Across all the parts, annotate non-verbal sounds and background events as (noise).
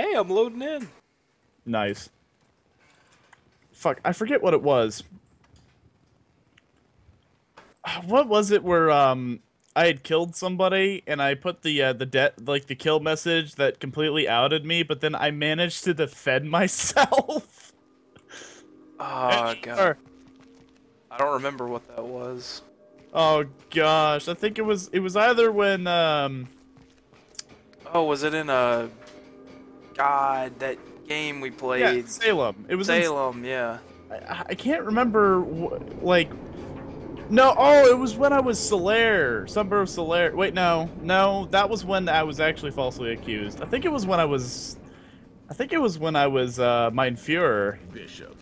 Hey, I'm loading in. Nice. Fuck, I forget what it was. What was it where um I had killed somebody and I put the uh, the de- like the kill message that completely outed me, but then I managed to defend (laughs) myself. Oh (laughs) god. Or- I don't remember what that was. Oh gosh, I think it was it was either when um Oh, was it in a God that game we played. yeah, played? Salem. It was in Salem, yeah. I, I can't remember wh- like no oh it was when i was solaire suburb solaire wait no no that was when i was actually falsely accused i think it was when i was i think it was when i was uh mein fuhrer Bishop.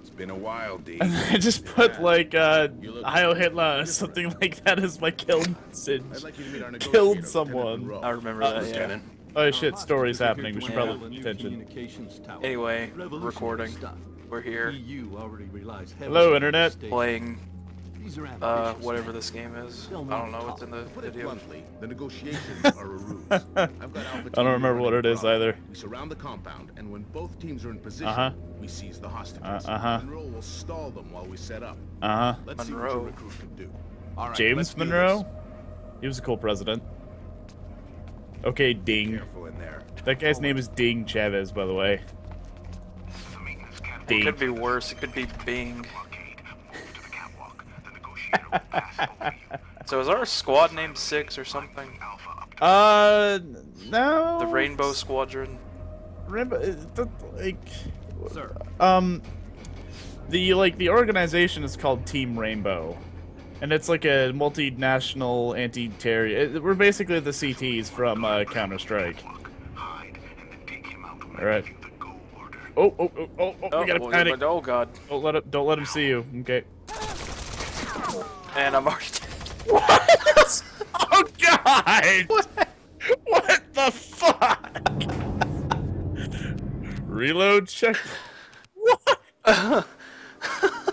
It's been a while, D. (laughs) i just put Yeah. like uh You heil hitler or something (laughs) like that as my kill message I'd like you to meet our Killed someone. I remember Uh, that, yeah. Lieutenant. oh shit story's happening we should probably pay attention Anyway, recording. We're here Hello, Internet. playing uh whatever this game is. I don't know what's in the video. the negotiations (laughs) are a ruse. (laughs) I've got Alpha I don't remember what it is either. We surround the compound, and when both teams are in position, Uh-huh. we seize the hostages. Uh, uh-huh. Monroe will stall them while we set up. uh-huh Let's see what Monroe. recruit can do. All right, james monroe he was a cool president okay ding in there. that guy's name is ding chavez by the way Ding. It could be worse. It could be Bing. (laughs) So is our squad named Six or something? Uh, no. The Rainbow Squadron. Rainbow, th- like, um, the like the organization is called Team Rainbow, and it's like a multinational anti-terror. We're basically the CTs from uh, Counter Strike. All right. Oh, oh, oh, oh, oh, we gotta well, panic. oh god. Don't let him, don't let him see you. Okay. And I'm already. What? (laughs) oh God! What? What the fuck? Reload check. What? (laughs)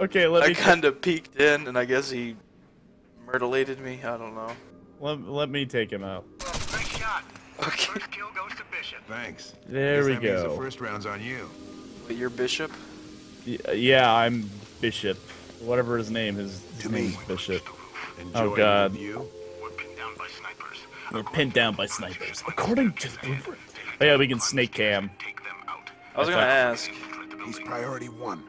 okay, let I me kinda peeked in and I guess he myrtleated me. I don't know. let, let me take him out. Nice shot. Okay. First kill goes to Bishop. Thanks. There Guess we that means The go. first round's on you. But you're Bishop? Y- Yeah, I'm Bishop. Whatever his name is. His To name me. is Bishop. Oh God. the view? We're pinned down by snipers. We're pinned down by snipers. According to the blueprint. Oh yeah, we can snake cam. Take them out. I was gonna ask. He's priority one.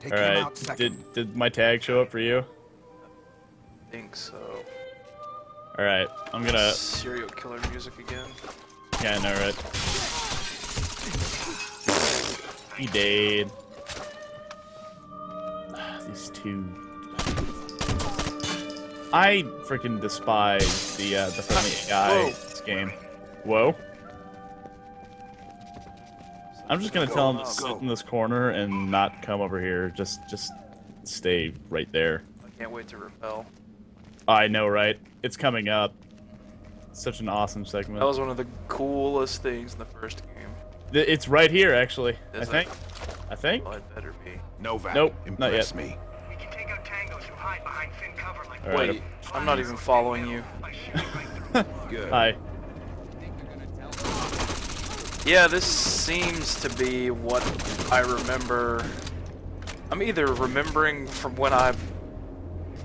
Take All him right. out second. Did did my tag show up for you? I think so. All right. I'm gonna. Serial killer music again. Yeah, I know, right? He dead. These two. I freaking despise the uh, the friendly guy Whoa. this game. Whoa. I'm just gonna tell him to sit in this corner and not come over here. Just just stay right there. I can't wait to repel. I know, right? It's coming up. Such an awesome segment. That was one of the coolest things in the first game. It's right here, actually. I it? think. I think. Well, it better be. Nowak. Nope, not Impress yet. me. We can take out tangos who hide behind thin cover like All right. Wait, I'm not even following you. I shoot right through. (laughs) Good. Hi. Yeah, this seems to be what I remember. I'm either remembering from when I've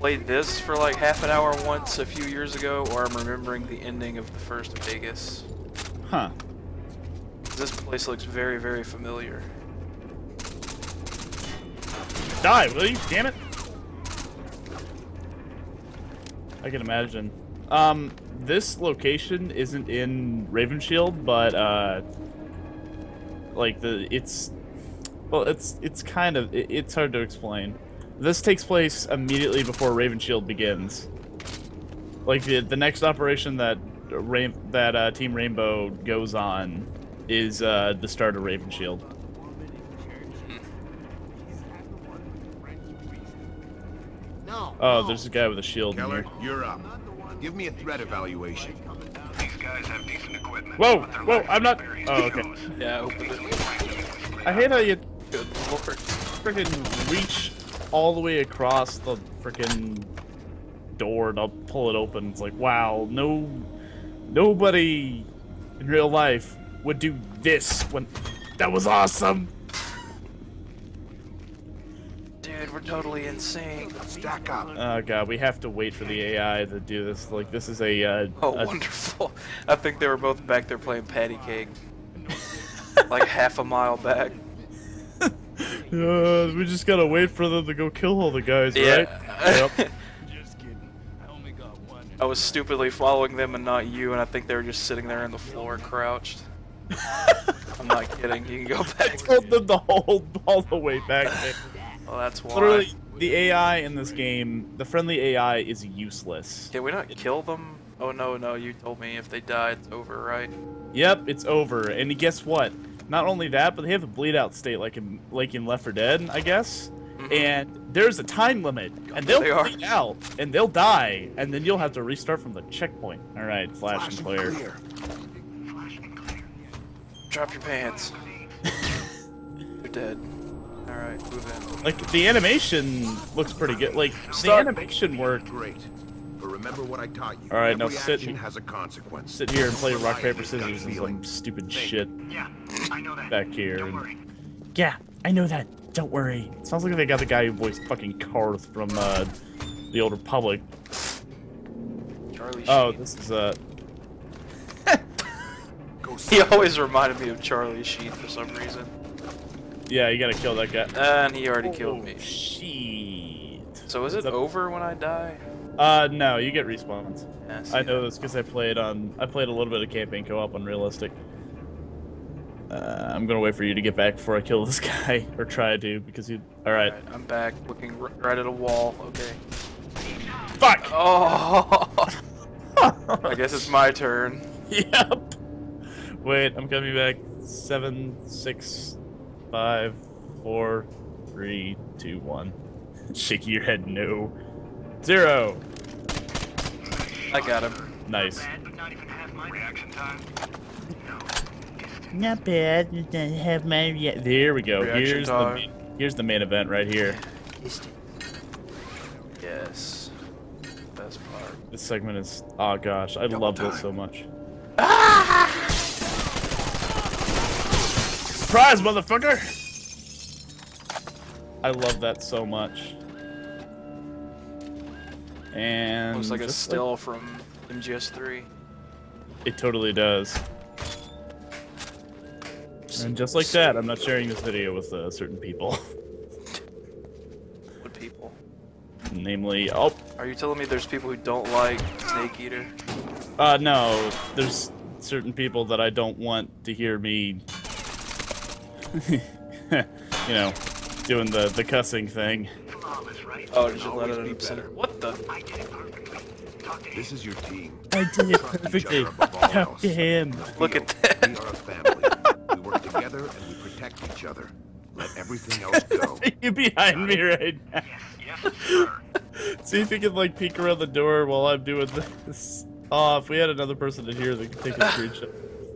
played this for like half an hour once a few years ago, or I'm remembering the ending of the first Vegas. Huh. This place looks very, very familiar. Die, will you? Damn it. I can imagine. Um, this location isn't in Raven Shield, but uh, like the it's well, it's it's kind of it, it's hard to explain. This takes place immediately before Raven Shield begins. Like the the next operation that Rain that uh, Team Rainbow goes on is uh, the start of Raven Shield. No. Oh, there's a guy with a shield in Keller, here. you're up. Give me a threat evaluation. These guys have decent equipment. Whoa, whoa, lack I'm not- oh, okay. Yeah, I opened it. I hate how you Good lord. freaking reach all the way across the freaking door to pull it open. It's like, wow, no, nobody in real life would do this when that was awesome. Dude, we're totally insane. Stack up. Oh god, we have to wait for the AI to do this. Like this is a uh, Oh, a- wonderful. I think they were both back there playing patty cake. (laughs) like half a mile back. (laughs) Uh, we just gotta wait for them to go kill all the guys, right? Yeah. Yep. (laughs) I was stupidly following them and not you, and I think they were just sitting there on the floor crouched. I'm not kidding. You can go back. I Told them to hold all the way back there. Well, that's why. Literally, the AI in this game, the friendly AI is useless. Can we not kill them? Oh no, no, you told me if they die, it's over, right? Yep, it's over. And guess what? Not only that, but they have a bleed out state like in like in Left 4 Dead, I guess. Mm-hmm. And there's a time limit, and they'll They are. bleed out, and they'll die, and then you'll have to restart from the checkpoint. All right, flash, Flash and and clear. clear. Drop your pants. (laughs) You're dead. Alright. Like the animation looks pretty good. Like the animation work. Great. But remember what I taught you. All right, now sit has a consequence. Sit here and play rock paper scissors and some feeling. stupid shit Yeah, I know that. back here. Don't worry. Yeah, I know that. Don't worry. Sounds like they got the guy who voiced fucking Carth from uh, the Old Republic. Charlie Oh, Sheen. this is uh. (laughs) Go He always reminded me of Charlie Sheen for some reason. Yeah, you gotta kill that guy. And he already killed Oh, me. Shit. So is it that- over when I die? Uh, no, you get respawns. I know this because I played on. I played a little bit of campaign co-op on Realistic. Uh, I'm gonna wait for you to get back before I kill this (laughs) guy, or try to, because you. All right. Alright, I'm back, looking r- right at a wall. Okay. Fuck. (laughs) Oh! (laughs) I guess it's my turn. yep. Wait, I'm coming back. Seven, six, five, four, three, two, one. (laughs) Shaking your head, no. Zero. I got him. Nice. Not even half my reaction time. No. Distant. Not bad. Didn't have my rea- There we go. Reaction here's the main, here's the main event right here. Yes. Best part. This segment is oh gosh, I love this so much. Surprise, motherfucker! I love that so much. And Looks like a still from MGS3. it totally does. And just like that, I'm not sharing this video with uh, certain people. (laughs) What people? Namely, oh, Are you telling me there's people who don't like Snake Eater? Uh, no, there's certain people that I don't want to hear me, (laughs) you know, doing the, the cussing thing. Right? Oh, did you Always let it be in center? better. What the? I did it perfectly. Talk. This is your team. I did it perfectly. other above Talk to him. Look at that. We are a family. we work together and we protect each other. Let everything else go. (laughs) you behind me right now. Yes, yes, sir. See if you can like peek around the door while I'm doing this. Oh, if we had another person in here that could take a screenshot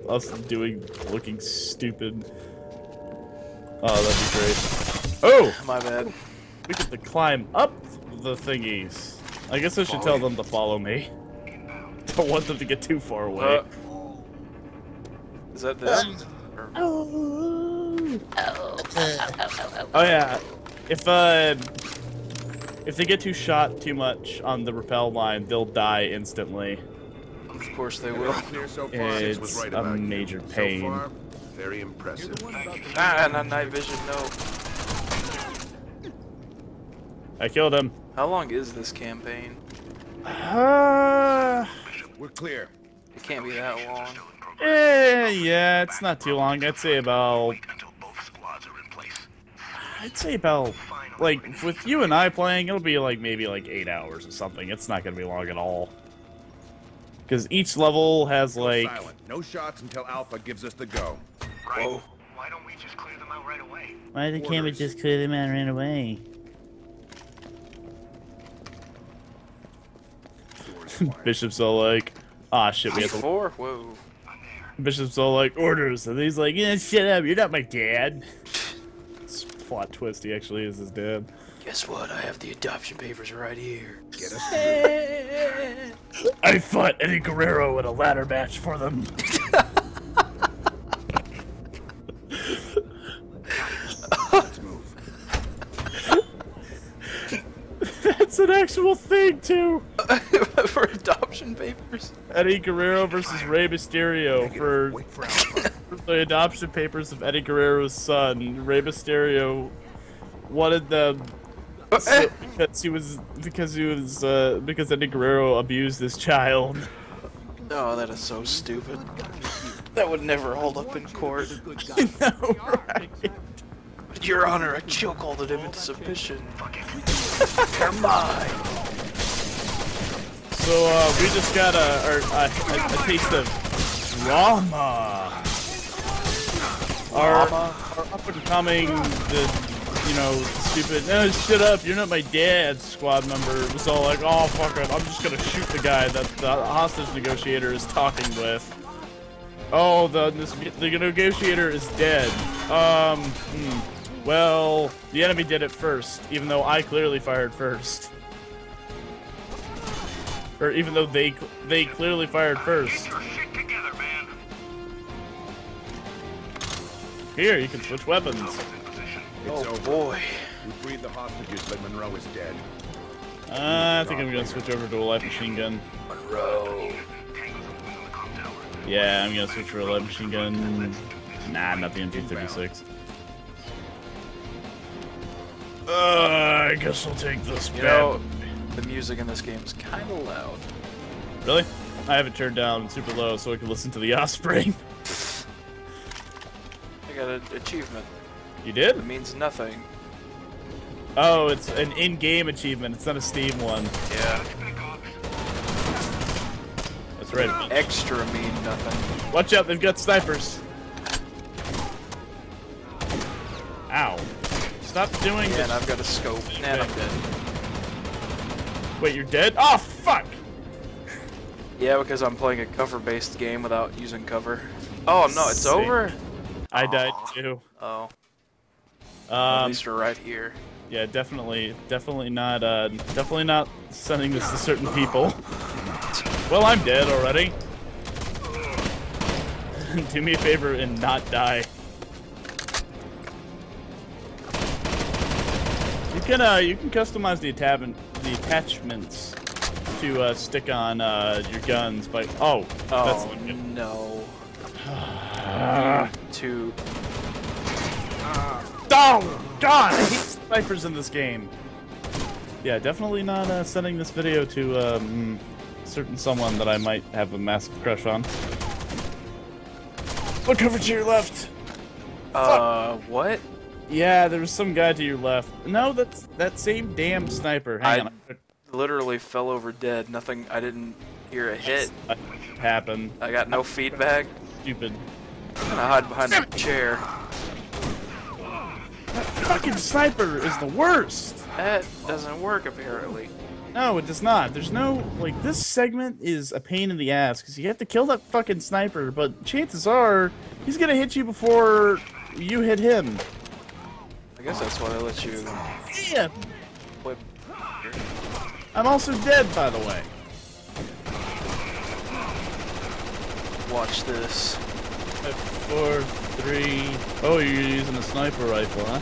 of us doing, looking stupid. Oh, that'd be great. Oh, (sighs) My bad. we get to climb up the thingies. I guess I should tell them to follow me. (laughs) Don't want them to get too far away. Uh, is that them? Or- Oh yeah, if uh, if they get too shot too much on the rappel line, they'll die instantly. Of course they will. Clear so far. Six was It's right a about you. major So pain. Far, very impressive. Ah, not night vision. No. I killed him. How long is this campaign? Uh, We're clear. It can't be that long. eh, yeah, it's not too long. I'd say about, until both squads are in place. I'd say about, like, with you and I playing, it'll be like maybe like eight hours or something. It's not gonna be long at all. Because each level has like. No shots until Alpha gives us the go. Right? Whoa. Why don't we just clear them out right away? why the camera Orders. just clear them out right away? (laughs) Bishop's all like, ah shit, we have to Four? Whoa. I'm there. Bishop's all like orders, and he's like, "Yeah, shut up! You're not my dad." It's plot twist. He actually is his dad. Guess what? I have the adoption papers right here. Get us (laughs) I fought Eddie Guerrero in a ladder match for them. (laughs) an actual thing too. (laughs) for adoption papers. Eddie Guerrero versus Rey Mysterio for Wait for (laughs) the adoption papers of Eddie Guerrero's son. Rey Mysterio wanted them (laughs) so- because he was because he was uh, because Eddie Guerrero abused his child. Oh, that is so stupid. That would never hold up in court. no, right? Your Honor, I chokeholded him into submission. You're mine. So uh, we just got a, or, a, a, a taste of drama. Our, our up and coming, the you know stupid no shut up you're not my dad squad member was all like oh fuck it I'm just gonna shoot the guy that the hostage negotiator is talking with. Oh the this, the negotiator is dead. Um. hmm. Well, the enemy did it first, even though I clearly fired first. Or even though they they clearly fired first. Get your shit together. Here, you can switch weapons. In position. Oh boy. We freed the hostages, but Monroe is dead. Uh, I think I'm gonna switch over to a light machine gun. Monroe. Tango's on the the comm tower. Yeah, I'm gonna switch for a light machine gun. Nah, not the MP36. Uh, I guess I'll take this. You know, the music in this game is kind of loud. really? I have it turned down super low so I can listen to the (laughs) Offspring. I got an achievement. You did? It means nothing. Oh, it's an in-game achievement. It's not a Steam one. Yeah. That's right. Extra mean nothing. Watch out, they've got snipers. Stop doing Yeah, this. and I've got a scope. And I'm dead. Wait, you're dead? Oh, fuck! Yeah, because I'm playing a cover-based game without using cover. Oh no, it's Sick. over? I died too. Oh, at Um, least we're right here. yeah, definitely, definitely not, uh, definitely not sending this to certain people. Well, I'm dead already. (laughs) Do me a favor and not die. Can, uh, you can customize the the attachments to uh, stick on uh, your guns by. Oh, Oh no. Ah. Two. Oh God, I hate snipers in this game. Yeah, definitely not uh, sending this video to um, certain someone that I might have a massive crush on. Look over to your left. Uh, what? Yeah, there was some guy to your left. No, that's that same damn sniper. Hang I- on. Literally fell over dead. Nothing. I didn't hear a hit. That happened. I got no feedback. Stupid. And I hide behind the chair. That fucking sniper is the worst. That doesn't work apparently. No, it does not. There's no like this segment is a pain in the ass because you have to kill that fucking sniper, but chances are he's gonna hit you before you hit him. I guess that's why they let you Yeah. whip. I'm also dead, by the way. Watch this. Five, four, three. Oh, you're using a sniper rifle, huh?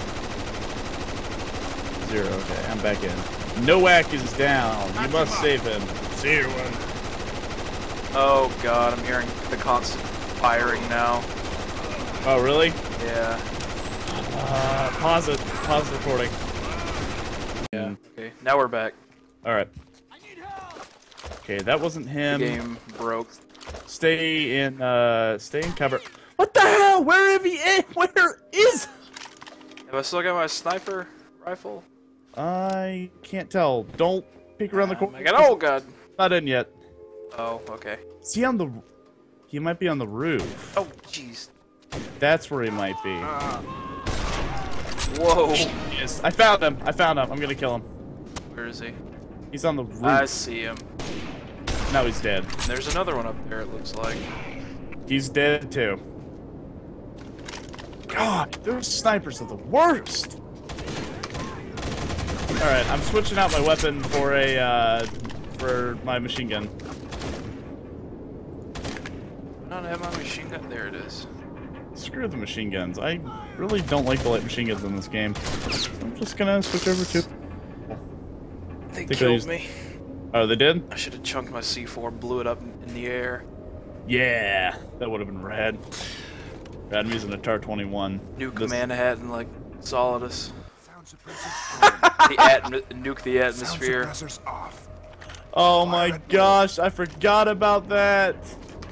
Zero. Okay, I'm back in. Nowak is down. You must save him. Zero one. Oh god, I'm hearing the constant firing now. Oh, really? Yeah. Uh, pause it. Pause the recording. Yeah. Okay, now we're back. All right. Okay, that wasn't The him. game broke. Stay in. Uh, stay in cover. What the hell? Where have he? (laughs) eh, Where is? Have I still got my sniper rifle? I can't tell. Don't peek around the corner. my god, oh god. Not in yet. Oh, okay. Is he on the? He might be on the roof. Oh, jeez. That's where he might be. Whoa. Yes, I found him. I found him. I'm gonna kill him. Where is he? He's on the roof. I see him. Now he's dead. There's another one up there, it looks like. He's dead too. God, those snipers are the worst. All right, I'm switching out my weapon for a uh, for my machine gun. I don't have my machine gun. There it is. Screw the machine guns. I really don't like the light machine guns in this game. I'm just gonna switch over to. They They Think killed these- me. Oh, they did? I should have chunked my C4 blew it up in the air. Yeah, that would have been rad. Rad, I'm using a TAR 21. Nuke This- Manhattan like Solidus. Sound suppressors on. (laughs) The atm- nuke the atmosphere. Oh my gosh, I forgot about that.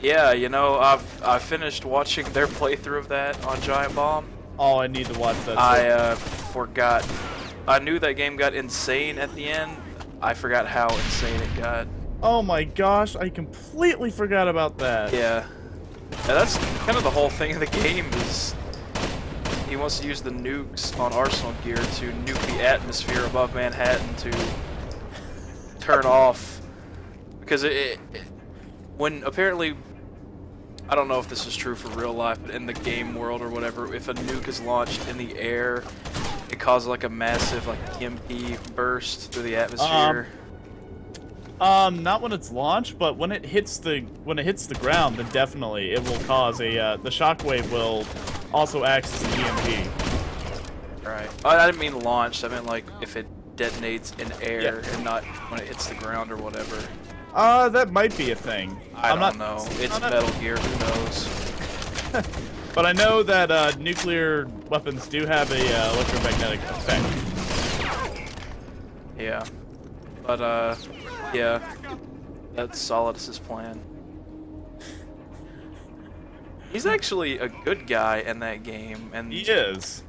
Yeah, you know, I've I finished watching their playthrough of that on Giant Bomb. Oh, I need to watch that. I uh, forgot. I knew that game got insane at the end. I forgot how insane it got. oh my gosh, I completely forgot about that. Yeah. Yeah, that's kind of the whole thing of the game is he wants to use the nukes on Arsenal gear to nuke the atmosphere above Manhattan to turn (laughs) off because it, it, it- when apparently I don't know if this is true for real life, but in the game world or whatever, if a nuke is launched in the air, it causes like a massive like EMP burst through the atmosphere. Um, not when it's launched, but when it hits the when it hits the ground, then definitely it will cause a uh, the shockwave will also act as an EMP. Right. I I didn't mean launched. I meant like if it detonates in air and not when it hits the ground or whatever. Uh, that might be a thing. I I'm don't not, know. It's I'm not- Metal Gear. Who knows? (laughs) But I know that uh, nuclear weapons do have a uh, electromagnetic effect. Yeah. But uh, yeah. That's Solidus's plan. He's actually a good guy in that game, and He is.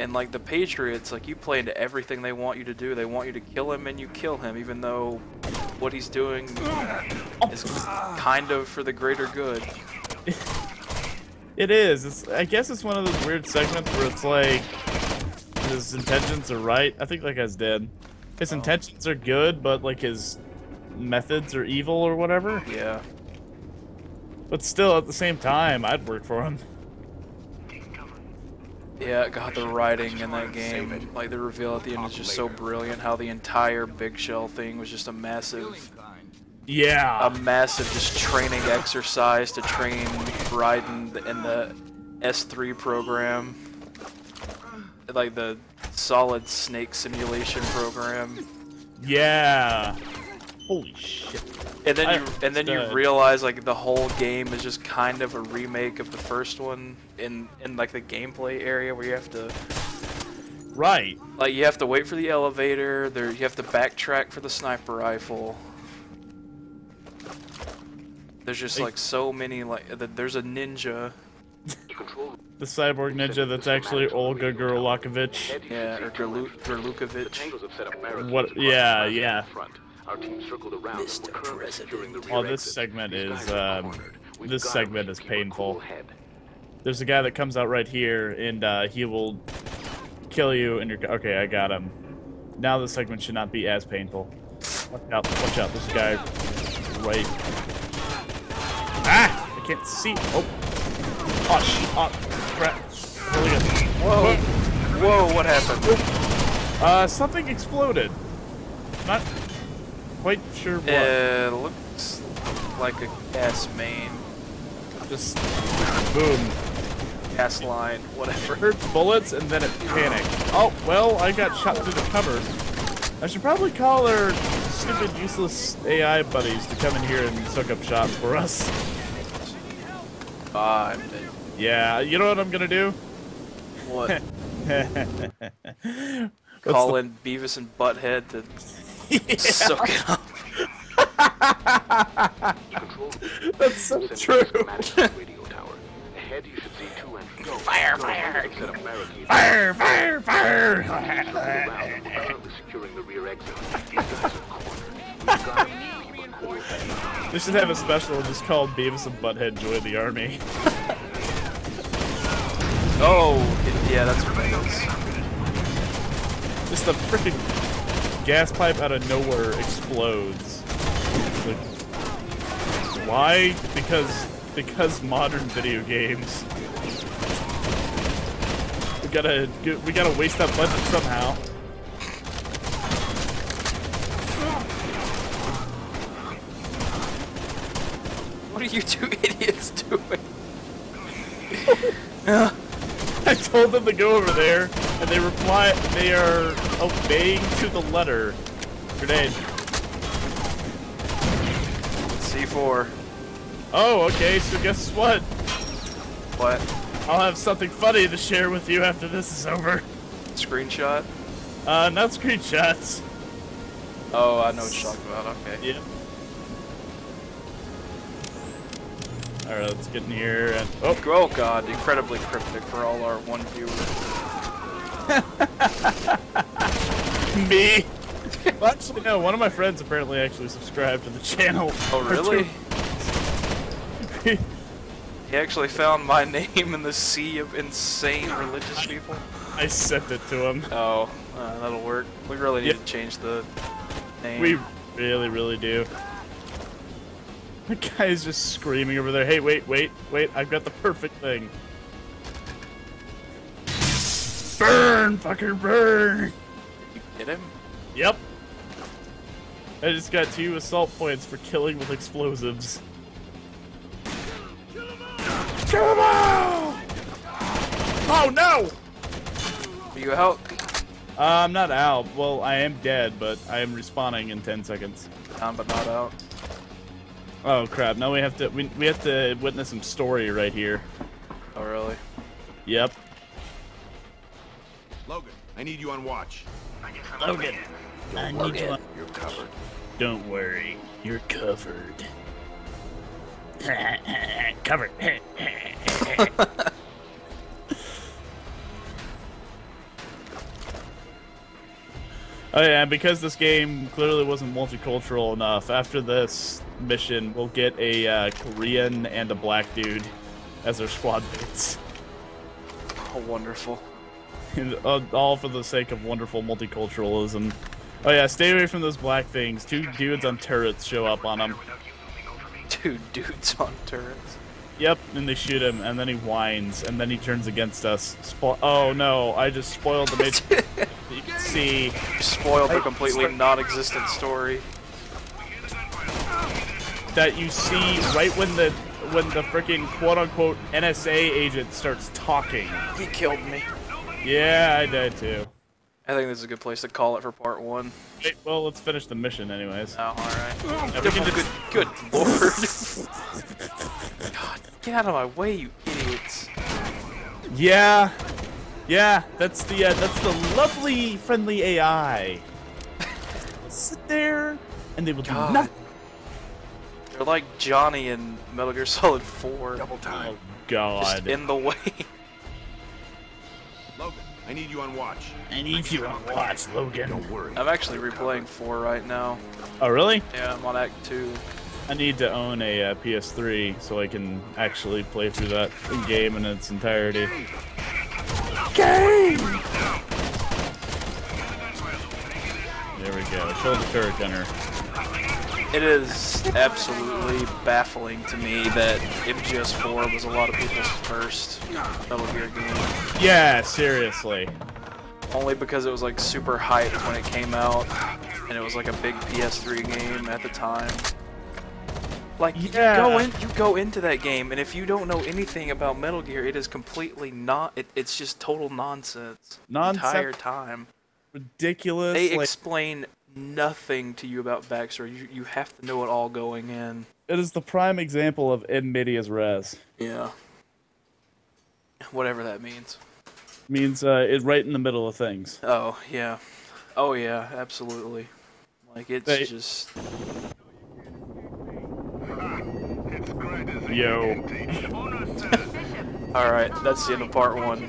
and like the Patriots, like you play into everything they want you to do. They want you to kill him, and you kill him, even though what he's doing is kind of for the greater good. It is. It's, I guess it's one of those weird segments where it's like his intentions are right. I think that guy's dead. His oh. intentions are good, but like his methods are evil or whatever. Yeah. But still, at the same time, I'd work for him. Yeah, God, the writing in that game, like the reveal at the end is just so brilliant. How the entire Big Shell thing was just a massive, Yeah. a massive just training exercise to train Raiden in the S3 program, like the solid snake simulation program. yeah. Holy shit. And then I you and then you realize like the whole game is just kind of a remake of the first one in in like the gameplay area where you have to Right. Like you have to wait for the elevator. There, you have to backtrack for the sniper rifle. There's just Like- like so many like th- there's a ninja. The cyborg ninja that's actually Olga Gurlukovich. Yeah, or Gerlu- Gerlukovic. Tangos have set up barricades What- yeah, yeah. And. Our team circled around Mr. we're currently securing the President. rear Oh, this segment is, um, this segment is keep cool painful. There's a guy that comes out right here, and uh, he will kill you, and you're okay. I got him. Now the segment should not be as painful. Watch out! Watch out! There's a guy right. Ah! I can't see. Oh. Oh, sh- oh crap! Really good. Whoa! Whoa! What happened? Uh, something exploded. Not quite sure what. It looks like a gas main, Just boom. gas line, whatever. heard bullets and then it panicked. Oh, well, I got shot through the cover. I should probably call our stupid, useless AI buddies to come in here and suck up shots for us. Ah, I'm dead. Yeah, you know what I'm gonna do? What? (laughs) Call in Beavis and Butthead to soak it up. (laughs) That's so true. schematics to the radio tower. Ahead, you should see two entrances. Fire, fire. Set up barricades. Fire, fire, fire! Circle around and we're currently securing the rear exit. These guys are cornered. We've got to keep a cool head. They should have a special just called Beavis and Butthead Join the Army. Oh, yeah, that's what it is. Just a freaking gas pipe out of nowhere explodes. Like, why? Because because modern video games. We gotta we gotta waste that budget somehow. What are you two (laughs) idiots doing? (laughs) I told them to go over there, and they reply they are obeying to the letter. Grenade. C4. Oh, okay, so guess what? What? I'll have something funny to share with you after this is over. Screenshot? Uh, not screenshots. Oh, I know what you're talking about. Okay. Yep. Alright, let's get in here and. Oh, Oh god, incredibly cryptic for all our one viewers. (laughs) (laughs) me! well, actually, no, one of my friends apparently actually subscribed to the channel. Oh (laughs) really? (laughs) He actually found my name in the sea of insane religious people. I sent it to him. Oh, uh, that'll work. We really need Yep. to change the name. We really, really do. The guy is just screaming over there. Hey, wait, wait, wait! I've got the perfect thing. Burn, fucker, burn! You get him? Yep. I just got two assault points for killing with explosives. Kill 'em all! Oh no! Are you out? Uh, I'm not out. Well, I am dead, but I am respawning in 10 seconds. Down but not out. Oh crap! Now we have to we, we have to witness some story right here. Oh really? Yep. Logan, I need you on watch. I guess I'm Logan. I need you. You're covered. Don't worry, you're covered. (laughs) covered. (laughs) oh yeah, and because this game clearly wasn't multicultural enough, after this mission, we'll get a uh, Korean and a black dude as our squad mates. Oh wonderful. (laughs) And, uh, all for the sake of wonderful multiculturalism. Oh yeah, stay away from those black things. Two dudes on turrets show up on him. without you looming over me. Two dudes on turrets. Yep, and they shoot him, and then he whines, and then he turns against us. Spo- oh no, I just spoiled the mid. you can see. You spoiled the completely non-existent story. that you see right when the when the freaking quote unquote NSA agent starts talking. He killed me. Yeah, I died too. I think this is a good place to call it for part one. Wait, well, let's finish the mission anyways. Oh, alright. Yeah, we Good, just- good lord. (laughs) God, get out of my way, you idiots. Yeah, yeah, that's the uh, that's the lovely friendly AI. (laughs) Sit there, and they will do nothing. They're like Johnny in Metal Gear Solid 4. Double time. Oh. God! Just in the way. (laughs) Logan, I need you on watch. I need you on watch, Logan. Don't worry. I'm actually replaying 4 right now. Oh really? Yeah, I'm on Act 2. I need to own a uh, PS3 so I can actually play through that game in its entirety. Game! There we go. Show the turret gunner. It is absolutely baffling to me that MGS4 was a lot of people's first Metal Gear game. Yeah, seriously. Only because it was like super hyped when it came out, and it was like a big PS3 game at the time. Like you go in, you go into that game, and if you don't know anything about Metal Gear, it is completely not. It, it's just total nonsense. the Nonsense. Entire time. Ridiculous. They like, explain nothing to you about backstory. You you have to know it all going in. it is the prime example of in medias res. Yeah. Whatever that means. Means uh, it right in the middle of things. Oh yeah. Oh yeah, absolutely. Like it's They- just (laughs) It's great to see Yo. you again, teach. all right. That's the end of part one.